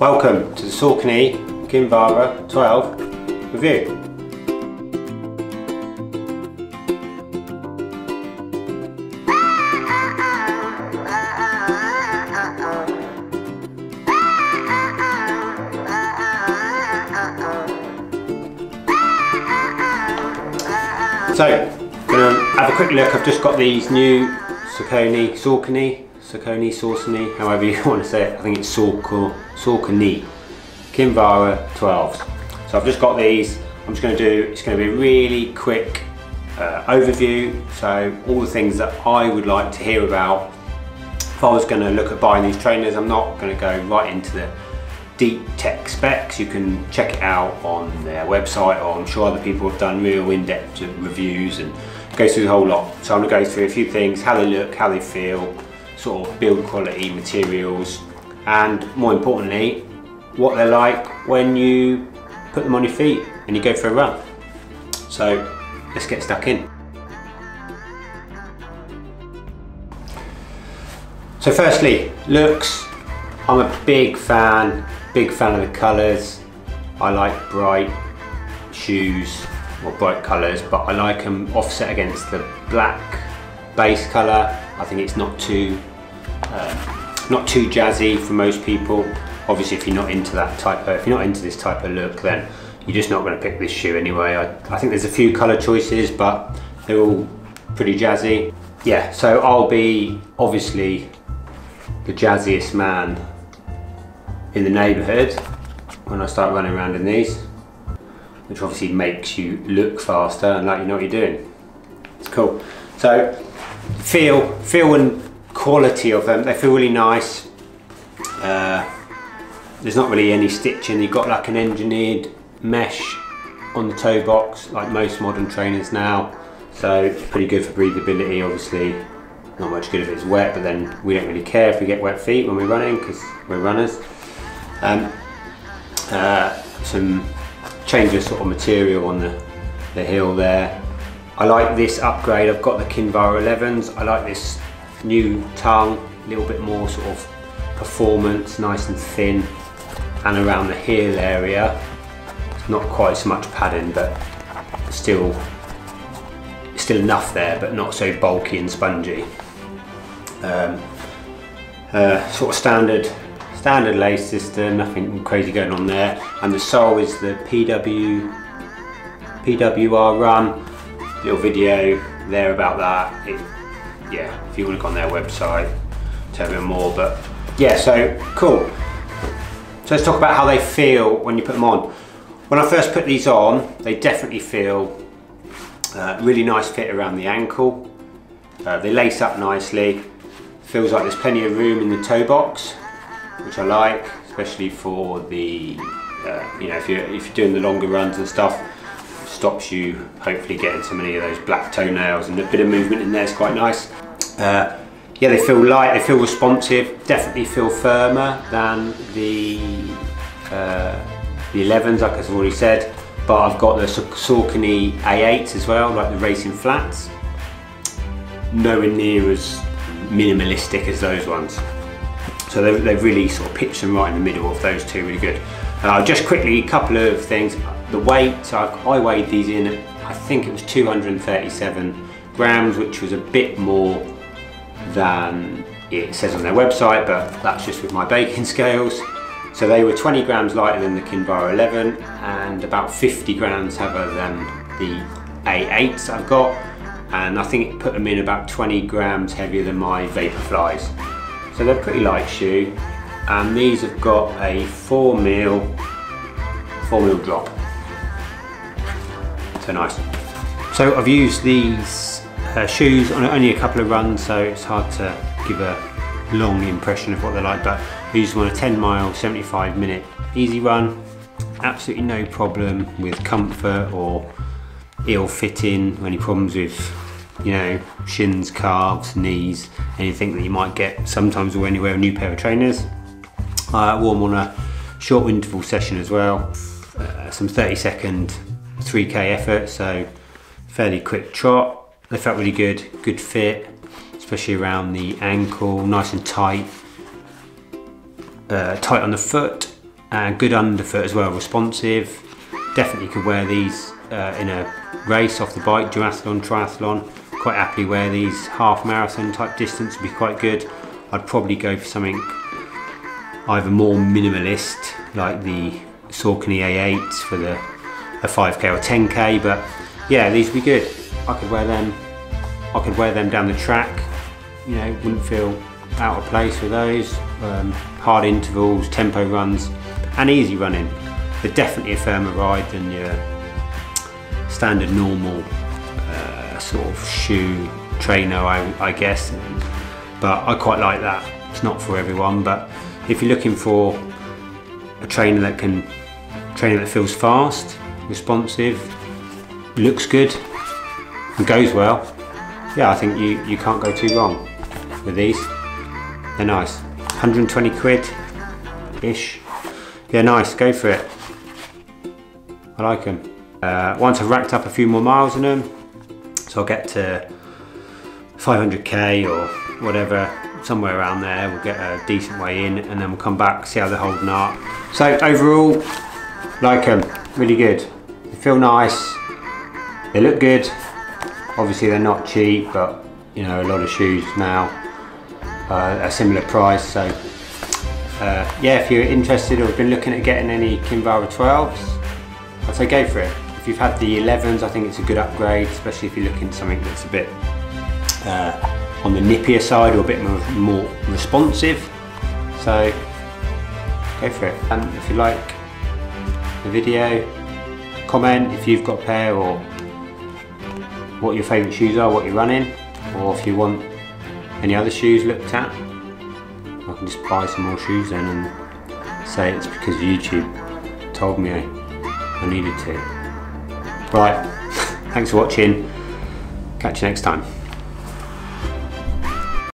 Welcome to the Saucony Kinvara 12 review. So, gonna have a quick look. I've just got these new Saucony, Saucony, Saucony, Saucony, however you want to say it. I think it's Saucony, Kinvara 12s. So I've just got these. I'm just going to do, it's going to be a really quick uh, overview. So all the things that I would like to hear about. If I was going to look at buying these trainers, I'm not going to go right into the deep tech specs. You can check it out on their website or I'm sure other people have done real in-depth reviews and go through the whole lot. So I'm going to go through a few things, how they look, how they feel, sort of build quality materials and more importantly what they're like when you put them on your feet and you go for a run. So let's get stuck in. So firstly, looks. I'm a big fan Big fan of the colours. I like bright shoes or bright colours, but I like them offset against the black base colour. I think it's not too uh, not too jazzy for most people. Obviously, if you're not into that type of, if you're not into this type of look, then you're just not going to pick this shoe anyway. I, I think there's a few colour choices, but they're all pretty jazzy. Yeah, so I'll be obviously the jazziest man in the neighbourhood when I start running around in these which obviously makes you look faster and like you know what you're doing. It's cool. So feel, feel and quality of them, they feel really nice. Uh, there's not really any stitching, you've got like an engineered mesh on the toe box like most modern trainers now. So it's pretty good for breathability obviously. Not much good if it's wet but then we don't really care if we get wet feet when we're running because we're runners. Um, uh, some change of sort of material on the, the heel there. I like this upgrade, I've got the Kinvara 11s, I like this new tongue, a little bit more sort of performance, nice and thin, and around the heel area, not quite so much padding, but still, still enough there, but not so bulky and spongy. Um, uh, sort of standard Standard lace system, nothing crazy going on there. And the sole is the PW, PWR run. Little video there about that. It, yeah, if you want to go on their website, tell me more. But yeah, so cool. So let's talk about how they feel when you put them on. When I first put these on, they definitely feel uh, really nice fit around the ankle. Uh, they lace up nicely. Feels like there's plenty of room in the toe box which I like, especially for the, uh, you know, if you're, if you're doing the longer runs and stuff, stops you hopefully getting so many of those black toenails and a bit of movement in there is quite nice. Uh, yeah, they feel light, they feel responsive, definitely feel firmer than the, uh, the 11s, like I've already said, but I've got the Saucony A8s as well, like the racing flats. Nowhere near as minimalistic as those ones. So they, they really sort of pitched them right in the middle of those two, really good. Uh, just quickly, a couple of things. The weight, so I, weighed these in, I think it was 237 grams, which was a bit more than it says on their website, but that's just with my baking scales. So they were 20 grams lighter than the Kinvara 11 and about 50 grams heavier than the A8s I've got. And I think it put them in about 20 grams heavier than my Vaporflies. So they're pretty light shoe and these have got a 4 mil 4 mil drop. Nice. So I've used these uh, shoes on only a couple of runs so it's hard to give a long impression of what they're like but I used them on a 10 mile 75 minute easy run absolutely no problem with comfort or ill fitting any problems with you know, shins, calves, knees, anything that you might get sometimes when you wear a new pair of trainers. I wore them on a short interval session as well, uh, some 30 second 3k effort, so fairly quick trot. They felt really good, good fit, especially around the ankle, nice and tight, uh, tight on the foot, and good underfoot as well, responsive. Definitely could wear these uh, in a race off the bike, duathlon, triathlon. Quite happily wear these half marathon type distance would be quite good. I'd probably go for something either more minimalist like the Saucony A8s for the a 5k or 10k but yeah these would be good. I could wear them. I could wear them down the track. You know wouldn't feel out of place with those. Um, hard intervals tempo runs and easy running. They're definitely a firmer ride than your standard normal uh, sort of shoe trainer I, I guess. But I quite like that. It's not for everyone but if you're looking for a trainer that can trainer that feels fast responsive looks good and goes well. Yeah I think you you can't go too wrong with these. They're nice. 120 quid ish. Yeah nice. Go for it. I like them uh, once I've racked up a few more miles in them so I'll get to 500k or whatever somewhere around there. We'll get a decent way in and then we'll come back see how they're holding up. So overall like them really good feel nice they look good obviously they're not cheap but you know a lot of shoes now uh, a similar price so uh, yeah if you're interested or have been looking at getting any Kinvara 12s I'd say go for it if you've had the 11s I think it's a good upgrade especially if you're looking something that's a bit uh, on the nippier side or a bit more, more responsive. So go for it. And if you like the video, comment if you've got a pair or what your favourite shoes are, what you're running, or if you want any other shoes looked at. I can just buy some more shoes then and say it's because YouTube told me I needed to. Right, thanks for watching. Catch you next time.